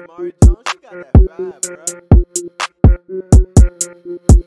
Mari Jones, she got that vibe, bro.